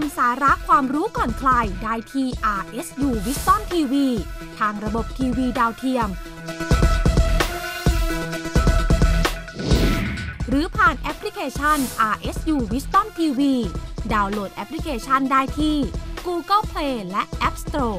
มสาระความรู้ก่อนใครได้ที่ RSU Wisdom TV ทางระบบทีวีดาวเทียม หรือผ่านแอปพลิเคชัน RSU Wisdom TV ดาวน์โหลดแอปพลิเคชันได้ที่ Google Play และ App Store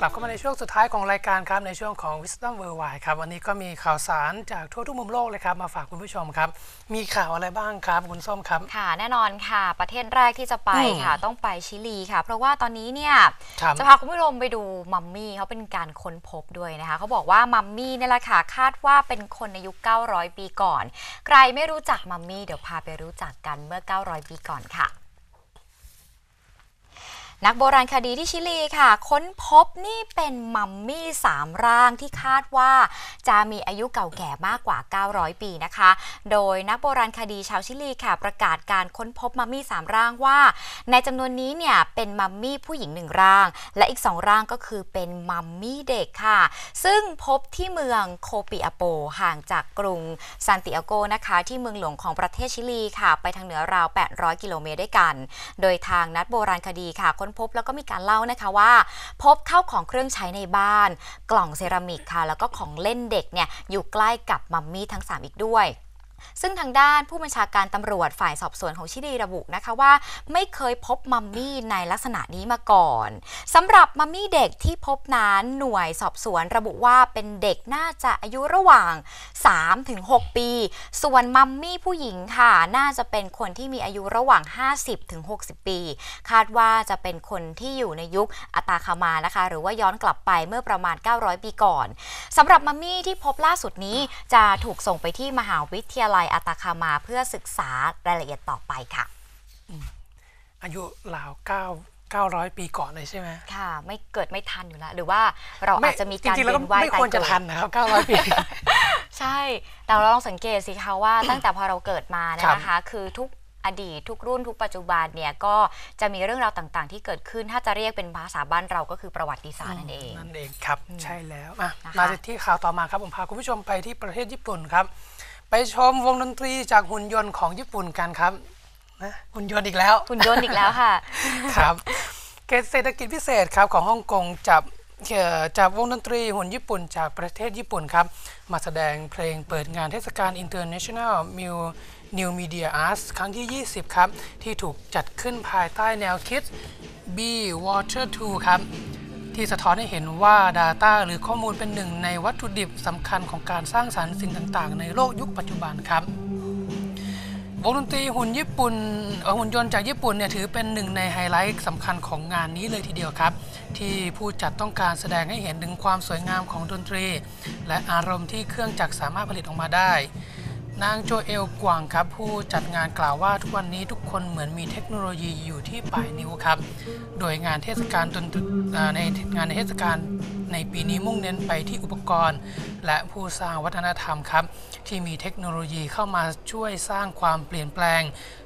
กลับเข้ามาในช่วงสุดท้ายของรายการครับในช่วงของ Wisdom Worldwide ครับวันนี้ก็มีข่าวสารจากทั่วทุกมุมโลกเลยครับมาฝากคุณผู้ชมครับ มีข่าวอะไรบ้างครับคุณส้มครับ ค่ะแน่นอนค่ะ ประเทศแรกที่จะไปอืมค่ะ ต้องไปชิลีค่ะ เพราะว่าตอนนี้เนี่ยครับจะพาคุณผู้ชมไปดูมัมมี่เขาเป็นการค้นพบด้วยนะคะเขาบอกว่ามัมมี่เนี่ยแหละค่ะคาดว่าเป็นคนในยุค 900 ปีก่อน ใครไม่รู้จักมัมมี่เดี๋ยวพาไปรู้จักกันเมื่อ 900 ปีก่อนค่ะ นักโบราณคดีที่ชิลีค่ะ ค้นพบนี่เป็นมัมมี่สามร่างที่คาดว่าจะมีอายุเก่าแก่มากกว่า 900 ปีนะคะ โดยนักโบราณคดีชาวชิลีค่ะ ประกาศการค้นพบมัมมี่สามร่างว่า ในจำนวนนี้เนี่ยเป็นมัมมี่ผู้หญิงหนึ่งร่าง และอีกสองร่างก็คือเป็นมัมมี่เด็กค่ะ ซึ่งพบที่เมืองโคปิอาโปห่างจากกรุงซานติอาโกนะคะ ที่เมืองหลวงของประเทศชิลีค่ะ ไปทางเหนือราว 800 กิโลเมตรด้วยกัน โดยทางนักโบราณคดีค่ะค้นพบแล้วก็มีการเล่านะคะว่า พบเข้าของเครื่องใช้ในบ้าน กล่องเซรามิกค่ะ แล้วก็ของเล่นเด็กเนี่ยอยู่ใกล้กับมัมมี่ทั้ง 3 อีกด้วย ซึ่งทางด้านผู้บัญชาการตำรวจฝ่ายสอบสวนของชิลีระบุนะคะว่า ไม่เคยพบมัมมี่ในลักษณะนี้มาก่อนสำหรับมัมมี่เด็กที่พบนั้นหน่วยสอบสวนระบุว่าเป็นเด็กน่าจะอายุระหว่าง 3-6 ปี ส่วนมัมมี่ผู้หญิงค่ะ น่าจะเป็นคนที่มีอายุระหว่าง 50-60 ปี คาดว่าจะเป็นคนที่อยู่ในยุคอัตาคามานะคะ หรือว่าย้อนกลับไปเมื่อประมาณ 900 ปีก่อนสำหรับมัมมี่ที่พบล่าสุดนี้จะถูกส่งไปที่มหาวิทยาลัยอัตาคามาเพื่อศึกษารายละเอียดต่อไปค่ะ อายุราว9 900 ปีก่อนเลยใช่ไหมค่ะ ไม่เกิดไม่ทันอยู่แล้วหรือว่าเราไม่อาจจะมีการจริงๆแล้วเวีก็ยนว่ายไม่ตายควรจะเกิดทันนะครับ 900 ปี ใช่แต่เราลองสังเกตสิคะว่าตั้งแต่พอเราเกิดมาเนี่ยครับนะคะ คือทุกอดีตทุกรุ่นทุกปัจจุบันเนี่ยก็จะมีเรื่องราวต่างๆ ที่เกิดขึ้นถ้าจะเรียกเป็นภาษาบ้านเราก็คือประวัติศาสตร์นั่นเองนั่นเองครับ ใช่แล้วอะนะคะมาที่ข่าวต่อมาครับผมพาคุณผู้ชมไปที่ประเทศญี่ปุ่นครับ ไปชมวงดนตรีจากหุ่นยนต์ของญี่ปุ่นกันครับนะหุ่นยนต์อีกแล้ว หุ่นยนต์อีกแล้วค่ะ ครับเกษเศรษฐกิจพิเศษครับของฮ่องกงจับเอ่อจับวงดนตรีหุ่นญี่ปุ่นจากประเทศญี่ปุ่นครับ มาแสดงเพลงเปิดงานเทศกาล International New New Media Arts ครั้งที่ 20 ครับ ที่ถูกจัดขึ้นภายใต้แนวคิด Be Water 2 ครับ ที่สะท้อนให้เห็นว่า Data หรือข้อมูลเป็นหนึ่งในวัตถุดิบสำคัญของการสร้างสรรค์สิ่งต่างๆ ในโลกยุคปัจจุบันครับวงดนตรีหุ่นญี่ปุ่นหุ่นยนต์จากญี่ปุ่นเนี่ยถือเป็นหนึ่งในไฮไลท์สำคัญของงานนี้เลยทีเดียวครับ ที่ผู้จัดต้องการแสดงให้เห็นถึงความสวยงามของดนตรี และอารมณ์ที่เครื่องจักรสามารถผลิตออกมาได้ นางโจเอลกวางครับ ผู้จัดงานกล่าวว่าทุกวันนี้ทุกคนเหมือนมีเทคโนโลยีอยู่ที่ปลายนิ้วครับ โดยงานเทศกาลดนตรีเอ่อในงานในเทศกาลในปีนี้มุ่งเน้นไปที่อุปกรณ์ และผู้สร้างวัฒนธรรมครับ ที่มีเทคโนโลยีเข้ามาช่วยสร้างความเปลี่ยนแปลง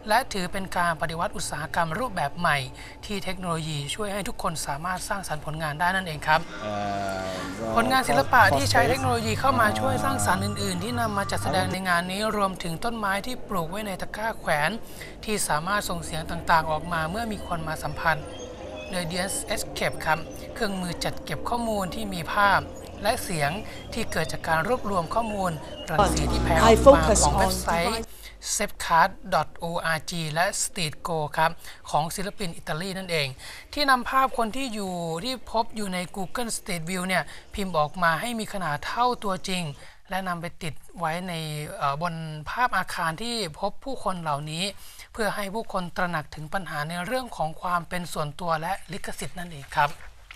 และถือเป็นการปฏิวัติอุตสาหกรรมรูปแบบใหม่ ที่เทคโนโลยีช่วยให้ทุกคนสามารถสร้างสรรค์ผลงานได้นั่นเองครับ ผลงานศิลปะที่ใช้เทคโนโลยีเข้ามาช่วยสร้างสรรค์อื่น ๆ ที่นำมาจัดแสดงในงานนี้รวมถึงต้นไม้ที่ปลูกไว้ในตะกร้าแขวน ที่สามารถส่งเสียงต่างๆ ออกมาเมื่อมีคนมาสัมพันธ์ Radiance Escape ครับ เครื่องมือจัดเก็บข้อมูลที่มีภาพ และเสียงที่เกิดจากการรวบรวมข้อมูล รังสีที่แผ่ออก I มา focus ของ on เว็บไซต์ s e p c a r d org และ StreetGo ครับ ของศิลปินอิตาลีนั่นเอง ที่นำภาพคนที่อยู่ที่พบอยู่ใน Google Street View เนี่ย พิมพ์ออกมาให้มีขนาดเท่าตัวจริง และนำไปติดไว้ในเอ่อบนภาพอาคารที่พบผู้คนเหล่านี้ เพื่อให้ผู้คนตระหนักถึงปัญหาในเรื่องของความเป็นส่วนตัวและลิขสิทธิ์นั่นเองครับ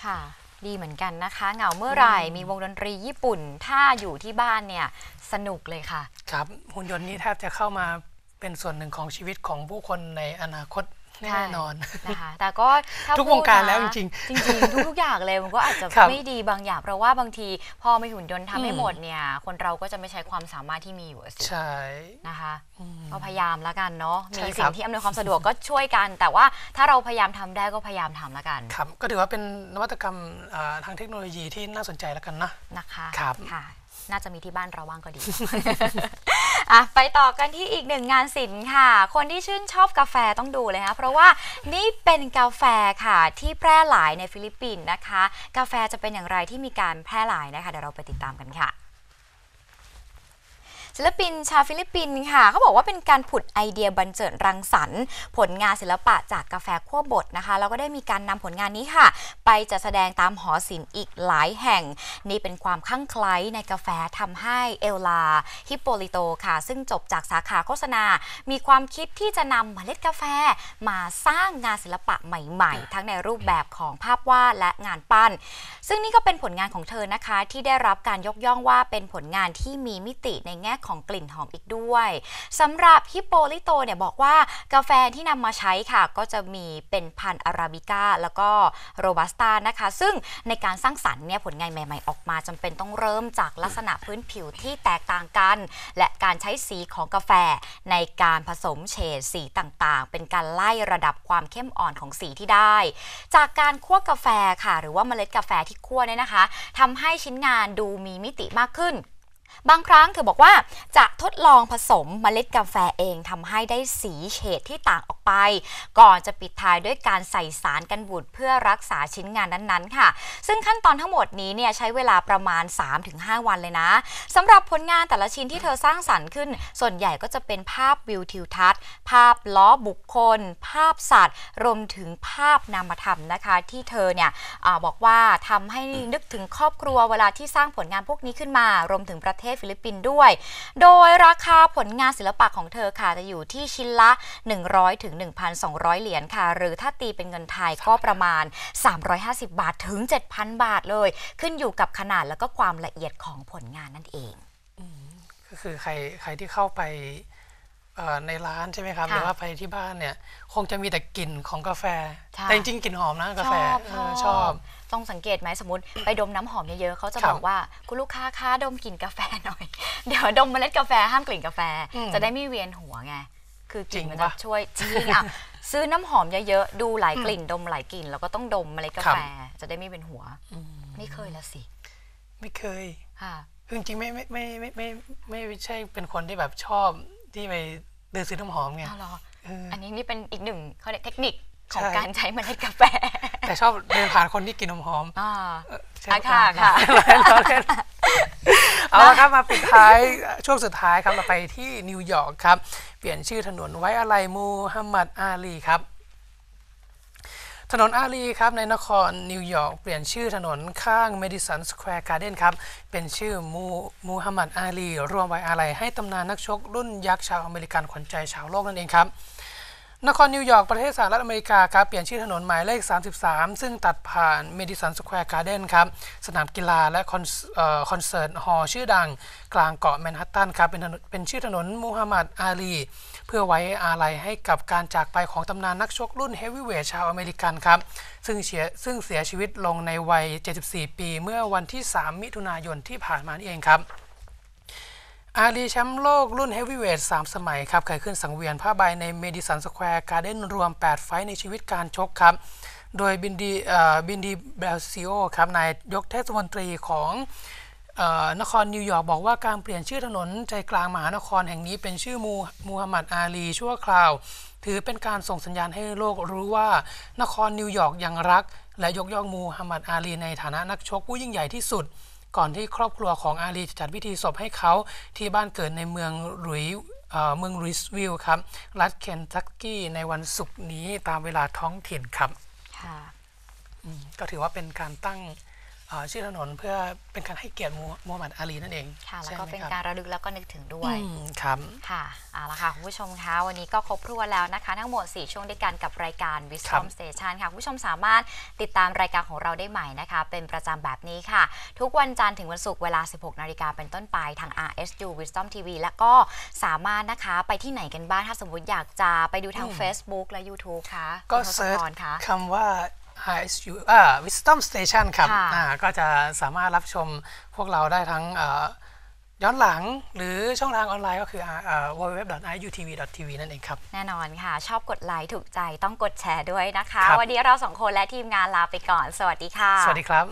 ค่ะดีเหมือนกันนะคะ เหงาเมื่อไหร่มีวงดนตรีญี่ปุ่น ถ้าอยู่ที่บ้านเนี่ยสนุกเลยค่ะ ครับหุ่นยนต์นี้แทบจะเข้ามาเป็นส่วนหนึ่งของชีวิตของผู้คนในอนาคต แน่นอนนะคะ แต่ก็ถ้าทุกพูดวงการนะแล้วจริงจริงๆทุกๆอย่างเลยมันก็อาจจะครับไม่ดีบางอย่าง เพราะว่าบางทีพอไม่หุ่นยนต์ทำให้อืมหมดเนี่ย คนเราก็จะไม่ใช้ความสามารถที่มีอยู่อะสิใช่นะคะก็พยายามแล้วกันเนาะใช่มีครัสิ่บงที่อำนวยความสะดวกก็ช่วยกัน แต่ว่าถ้าเราพยายามทำได้ก็พยายามทำแล้วกันครับก็ถือว่าเป็นนวัตกรรมอ่าทางเทคโนโลยีที่น่าสนใจแล้วกันนะนะคะครับค่ะน่าจะมีที่บ้านเราบ้างก็ดี อะไปต่อกันที่อีกหนึ่งงานศิลป์ค่ะ คนที่ชื่นชอบกาแฟต้องดูเลยนะเพราะว่านี่เป็นกาแฟค่ะที่แพร่หลายในฟิลิปปินส์นะคะ กาแฟจะเป็นอย่างไรที่มีการแพร่หลายนะคะเดี๋ยวเราไปติดตามกันค่ะ ศิลปินชาวฟิลิปปินส์ค่ะเขาบอกว่าเป็นการผุดไอเดียบรรเจิดรังสรรค์ ผลงานศิลปะจากกาแฟขั้วบดนะคะแล้วก็ได้มีการนำผลงานนี้ค่ะ ไปจัดแสดงตามหอศิลป์อีกหลายแห่ง นี่เป็นความคลั่งไคล้ในกาแฟทำให้เอลลาฮิปโปลิโตค่ะ ซึ่งจบจากสาขาโฆษณา มีความคิดที่จะนำเมล็ดกาแฟมาสร้างงานศิลปะใหม่ๆ ทั้งในรูปแบบของภาพวาดและงานปั้น ซึ่งนี่ก็เป็นผลงานของเธอนะคะที่ได้รับการยกย่องว่าเป็นผลงานที่มีมิติในแง่ของกลิ่นหอมอีกด้วยสำหรับฮิปโปลิโตเนี่ยบอกว่ากาแฟที่นำมาใช้ค่ะ ก็จะมีเป็นพันอาราบิก้าแล้วก็โรบัสต้านะคะ ซึ่งในการสร้างสรรค์เนี่ยผลงานใหม่ๆออกมาจำเป็นต้องเริ่มจากลักษณะพื้นผิวที่แตกต่างกัน และการใช้สีของกาแฟในการผสมเฉดสีต่างๆ เป็นการไล่ระดับความเข้มอ่อนของสีที่ได้ จากการคั่วกาแฟค่ะ หรือว่าเมล็ดกาแฟที่คั่วเนี่ยนะคะทำให้ชิ้นงานดูมีมิติมากขึ้น บางครั้งเธอบอกว่าจะทดลองผสมเมล็ดกาแฟเองทำให้ได้สีเฉดที่ต่างออกไป ก่อนจะปิดท้ายด้วยการใส่สารกันบูดเพื่อรักษาชิ้นงานนั้นๆ ค่ะ ซึ่งขั้นตอนทั้งหมดนี้เนี่ยใช้เวลาประมาณ 3-5 วันเลยนะสำหรับผลงานแต่ละชิ้นที่เธอสร้างสรรค์ขึ้น ส่วนใหญ่ก็จะเป็นภาพวิวทิวทัศน์ ภาพล้อบุคคล ภาพสัตว์ รวมถึงภาพนามธรรมนะคะ ที่เธอเนี่ยอบอกว่าทำให้นึกถึงครอบครัวเวลาที่สร้างผลงานพวกนี้ขึ้นมา รวมถึงประเทศฟิลิปปินส์ด้วย โดยราคาผลงานศิลปะของเธอค่ะจะอยู่ที่ชิ้นละ 100ถึง1,200 เหรียญค่ะ หรือถ้าตีเป็นเงินไทยก็ประมาณ 350 บาทถึง 7,000 บาทเลย ขึ้นอยู่กับขนาดแล้วก็ความละเอียดของผลงานนั่นเองก็คือใครใครที่เข้าไปเอ่อ ในร้านใช่ไหมครับค่ะหรือว่าไปที่บ้านเนี่ยคงจะมีแต่กลิ่นของกาแฟใช่แต่จริงๆกลิ่นหอมนะกาชแฟอบเอชออบชอบ ต้องสังเกตไหมสมมติไปดมน้ำหอมเยอะๆเขาจะครับบอกว่าคุณลูกค้าคะดมกลิ่นกาแฟหน่อย เดี๋ยวดมเมล็ดกาแฟห้ามกลิ่นกาแฟอืมจะได้ไม่เวียนหัวไงคือกลิ่นจริงมันปะจะช่วยจริงอะซื้อน้ำหอมเยอะๆดูหลายกลิ่นดมหลายกลิ่นแล้วก็ต้องดมเมล็ดกาแฟ จะได้ไม่เวียนหัวไม่เคยละสิไม่เคยค่ะคือจริงๆไม่ไม่ไม่ไม่ไม่ไม่ไม่ใช่เป็นคนที่แบบชอบ ที่ไปเดินซื้อน้ำหอมไง อ้าวเหรอเอออันนี้นี่เป็นอีกหนึ่งเขาเรียกเทคนิคของใช่ การใช้เมล็ดกาแฟแต่ชอบเดินผ่านคนที่กินน้ำหอมอ่า เออใช่อะค่ะค่ะเอาละครับมาปิดท้ายช่วงสุดท้ายครับเราไปที่นิวยอร์กครับ เปลี่ยนชื่อถนนไว้อาลัยมูฮัมหมัดอาลีครับ ถนนอาลีครับในนครนิวยอร์กเปลี่ยนชื่อถนนข้างเมดิสันสแควร์การ์เดนครับ เป็นชื่อมูมูฮัมหมัดอาลี ร่วมไว้อาลัยให้ตำนานนักชกรุ่นยักษ์ชาวอเมริกันขวัญใจชาวโลกนั่นเองครับ นครนิวยอร์กประเทศสหรัฐอเมริกาครับเปลี่ยนชื่อถนนหมายเลข 33 ซึ่งตัดผ่านเมดิสันสแควร์การ์เดนครับสนามกีฬาและคอนเสิร์ตฮอลล์ชื่อดังกลางเกาะแมนฮัตตันครับเป็นถนนเป็นชื่อถนนมูฮัมหมัดอาลี เพื่อไว้อาลัยให้กับการจากไปของตำนานนักชกรุ่นเฮฟวีเวทชาวอเมริกันครับซึ่งเสียซึ่งเสียชีวิตลงในวัย 74 ปี เมื่อวันที่ 3 มิถุนายนที่ผ่านมานี่เองครับ อาลีแชมป์โลกรุ่นเฮฟวีเวท3สมัยครับเคยขึ้นสังเวียนผ้าใบในเมดิสันสแควร์การ์เดนรวม 8 ไฟต์ในชีวิตการชกครับ โดยบิลดีบิลดีเบลซิโอครับนายยกเทศมนตรีของอนครนิวยอร์กบอกว่าการเปลี่ยนชื่อถนนใจกลางมหานครแห่งนี้เป็นชื่อมูมูฮัมหมัดอาลีชั่วคราว ถือเป็นการส่งสัญญาณให้โลกรู้ว่านครนิวยอร์กยังรัก และยกย่องมูฮัมหมัดอาลีในฐานะนักชกผู้ยิ่งใหญ่ที่สุด ก่อนที่ครอบครัวของอาลีจะจัดพิธีศพให้เขาที่บ้านเกิดในเมืองหลุยเอ่อเมืองหลุยส์วิลล์ครับ รัฐเคนทักกี้ในวันศุกร์นี้ตามเวลาท้องถิ่นครับค่ะอืมก็ถือว่าเป็นการตั้งเอ่อ ชื่อถนนเพื่อเป็นการให้เกียรติมูมูฮัมหมัดอาลีนั่นเองค่ะแล้วใช่ก็ไหมเป็นครับการระลึกแล้วก็นึกถึงด้วยอืมครับค่ะเอาละค่ะคุณผู้ชมคะวันนี้ก็ครบถ้วนแล้วนะคะ ทั้งหมด 4 ช่วงด้วยกันกับรายการ Wisdom Station ค่ะคุณผู้ชมสามารถติดตามรายการของเราได้ใหม่นะคะ เป็นประจำแบบนี้ค่ะ ทุกวันจันทร์ถึงวันศุกร์เวลา 16 นาฬิกาเป็นต้นไปทาง RSU Wisdom TV และก็สามารถนะคะไปที่ไหนกันบ้างถ้าสมมติอยากจะไปดูทาง Facebook และ YouTube คะก็คุณทศเซิร์ชพรคะคำว่า ISU อ่า Wisdom Station ครับอ่าก็จะสามารถรับชมพวกเราได้ทั้งย้อนหลังหรือช่องทางออนไลน์ก็คือ www.iutv.tv นั่นเองครับ แน่นอนค่ะ ชอบกดไลค์ถูกใจต้องกดแชร์ด้วยนะคะ วันนี้เราสองคนและทีมงานลาไปก่อน สวัสดีค่ะ สวัสดีครับ